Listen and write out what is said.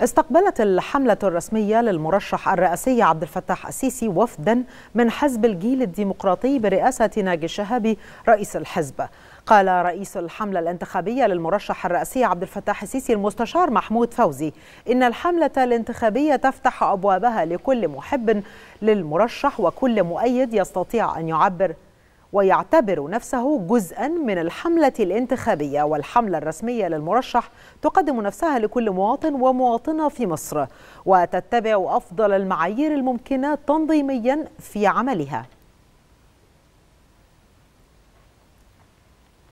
استقبلت الحملة الرسمية للمرشح الرئاسي عبد الفتاح السيسي وفدا من حزب الجيل الديمقراطي برئاسة ناجي الشهابي رئيس الحزب. قال رئيس الحملة الانتخابية للمرشح الرئاسي عبد الفتاح السيسي المستشار محمود فوزي إن الحملة الانتخابية تفتح أبوابها لكل محب للمرشح وكل مؤيد يستطيع أن يعبر ويعتبر نفسه جزءا من الحملة الانتخابية والحملة الرسمية للمرشح تقدم نفسها لكل مواطن ومواطنة في مصر وتتبع أفضل المعايير الممكنة تنظيميا في عملها.